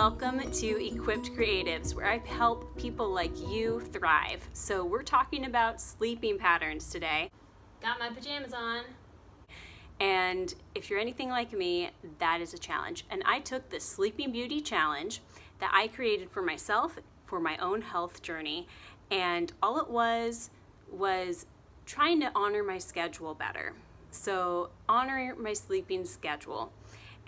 Welcome to Equipped Creatives, where I help people like you thrive. So, we're talking about sleeping patterns today. Got my pajamas on. And if you're anything like me, that is a challenge. And I took the Sleeping Beauty Challenge that I created for myself for my own health journey. And all it was was trying to honor my schedule better. So, honor my sleeping schedule.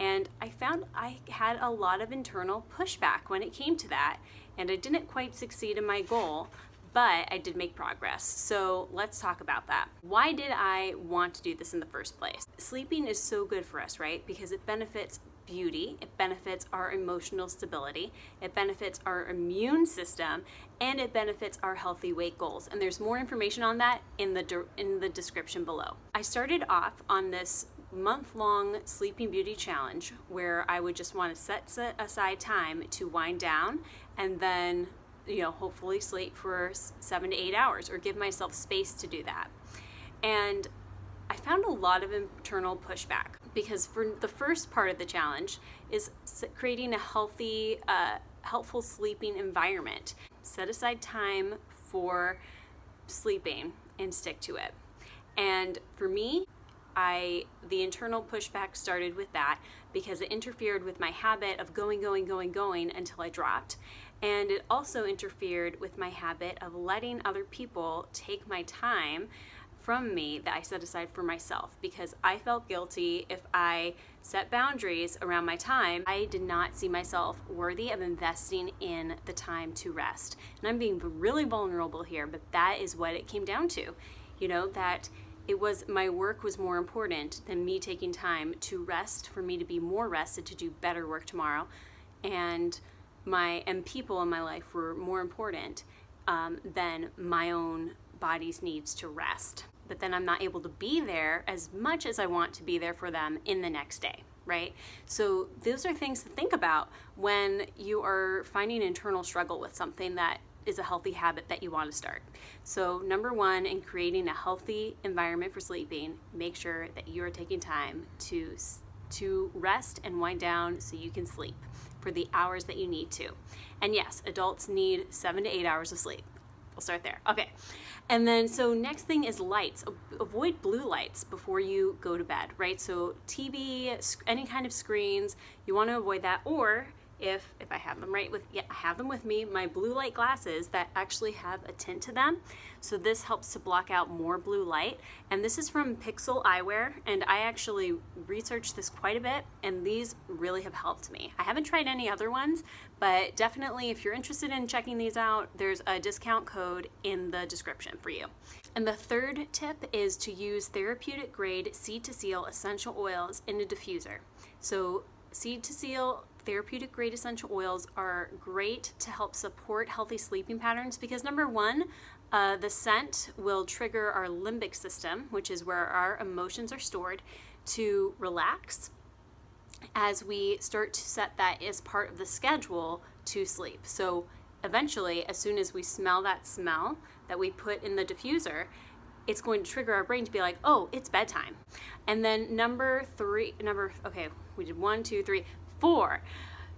And I found I had a lot of internal pushback when it came to that, and I didn't quite succeed in my goal, but I did make progress. So let's talk about that. Why did I want to do this in the first place? Sleeping is so good for us, right? Because it benefits beauty, it benefits our emotional stability, it benefits our immune system, and it benefits our healthy weight goals. And there's more information on that in the in the description below. I started off on this month-long sleeping beauty challenge where I would just want to set, set aside time to wind down and then you know hopefully sleep for seven to eight hours or give myself space to do that. And I found a lot of internal pushback because for the first part of the challenge is creating a healthy uh, helpful sleeping environment. Set aside time for sleeping and stick to it. And for me I the internal pushback started with that because it interfered with my habit of going going going going until I dropped and it also interfered with my habit of letting other people take my time from me that I set aside for myself because I felt guilty if I set boundaries around my time. I did not see myself worthy of investing in the time to rest. And I'm being really vulnerable here, but that is what it came down to. You know, that it was my work was more important than me taking time to rest for me to be more rested to do better work tomorrow. And my and people in my life were more important um, than my own body's needs to rest. But then i'm not able to be there as much as i want to be there for them in the next day right? So those are things to think about when you are finding internal struggle with something that is a healthy habit that you want to start. So, number one, in creating a healthy environment for sleeping, make sure that you are taking time to to rest and wind down so you can sleep for the hours that you need to. And yes, adults need seven to eight hours of sleep. We'll start there. Okay. And then, so next thing is lights. Avoid blue lights before you go to bed, right? So, TV, any kind of screens, you want to avoid that. Or if if I have them right with yeah, I have them with me my blue light glasses that actually have a tint to them. So this helps to block out more blue light. And this is from Pixel Eyewear and I actually researched this quite a bit and these really have helped me. I haven't tried any other ones but definitely if you're interested in checking these out there's a discount code in the description for you. And the third tip is to use therapeutic grade seed to seal essential oils in a diffuser. So seed to seal therapeutic grade essential oils are great to help support healthy sleeping patterns because number one, uh, the scent will trigger our limbic system, which is where our emotions are stored, to relax as we start to set that as part of the schedule to sleep. So eventually, as soon as we smell that smell that we put in the diffuser, it's going to trigger our brain to be like, oh, it's bedtime. And then number three, number, okay, we did one, two, three, four.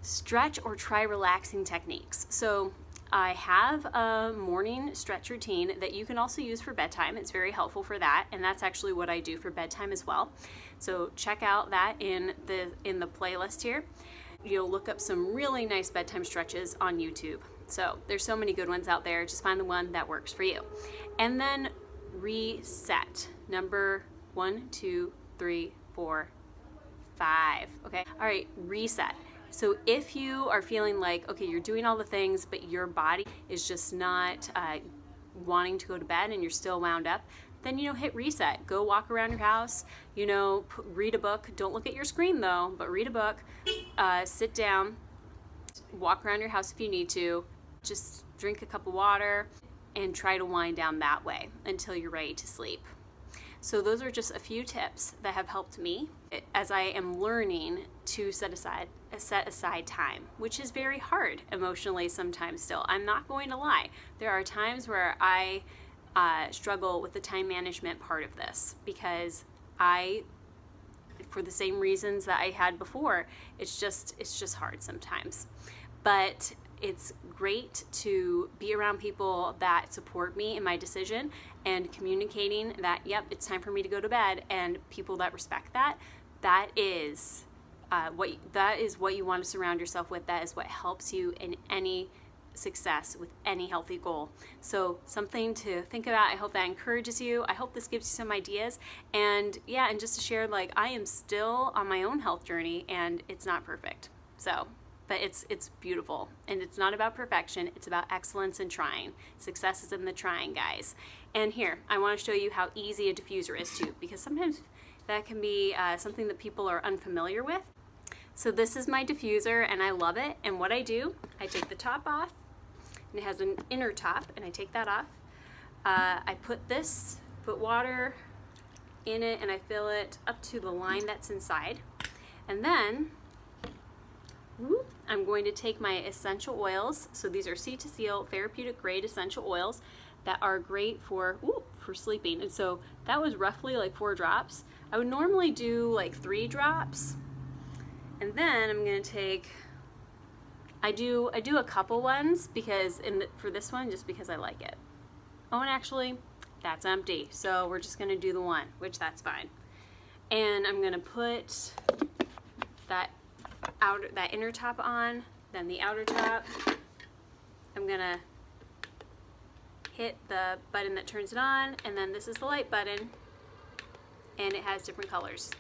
Stretch or try relaxing techniques. So I have a morning stretch routine that you can also use for bedtime. It's very helpful for that, and that's actually what I do for bedtime as well. So check out that in the in the playlist here. You'll look up some really nice bedtime stretches on YouTube. So there's so many good ones out there. Just find the one that works for you. And then reset. Number one, two, three, four, five. Okay, all right, reset. So if you are feeling like, okay, you're doing all the things, but your body is just not uh, wanting to go to bed and you're still wound up, then you know hit reset. Go walk around your house you know read a book. Don't look at your screen though but read a book. Uh, sit down. Walk around your house if you need to. Just drink a cup of water and try to wind down that way until you're ready to sleep so those are just a few tips that have helped me as I am learning to set aside set aside time, which is very hard emotionally sometimes still. I'm not going to lie. There are times where I uh, struggle with the time management part of this because I for the same reasons that I had before. It's just it's just hard sometimes. but it's great to be around people that support me in my decision and communicating that, yep, it's time for me to go to bed, and people that respect that. That is uh, what that is what you want to surround yourself with. That is what helps you in any success with any healthy goal. So something to think about. I hope that encourages you. I hope this gives you some ideas. And yeah, and just to share, like I am still on my own health journey, and it's not perfect. So but it's it's beautiful. And it's not about perfection. It's about excellence and trying. Success is in the trying guys. And here i want to show you how easy a diffuser is too because sometimes that can be uh, something that people are unfamiliar with. So this is my diffuser and i love it. And what i do i take the top off and it has an inner top and i take that off. Uh, i put this put water in it and i fill it up to the line that's inside. And then I'm going to take my essential oils. So these are Seed to Seal therapeutic grade essential oils that are great for ooh, for sleeping. And so that was roughly like four drops. I would normally do like three drops. And then I'm gonna take, I do I do a couple ones because in the, for this one, just because I like it. Oh, and actually, that's empty. So we're just gonna do the one, which that's fine. And I'm gonna put that outer, that inner top on, then the outer top. I'm gonna hit the button that turns it on, and then this is the light button, and it has different colors.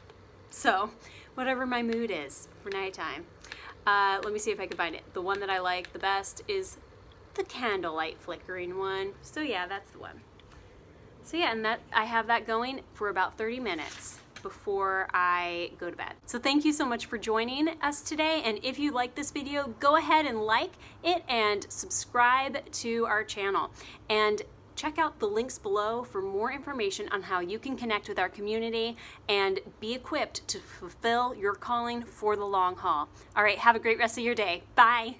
So, whatever my mood is for nighttime. Uh, let me see if I can find it. The one that I like the best is the candlelight flickering one. So yeah, that's the one. So yeah, and that I have that going for about 30 minutes before I go to bed. So thank you so much for joining us today. And if you like this video, go ahead and like it and subscribe to our channel. And check out the links below for more information on how you can connect with our community and be equipped to fulfill your calling for the long haul. All right, have a great rest of your day. Bye.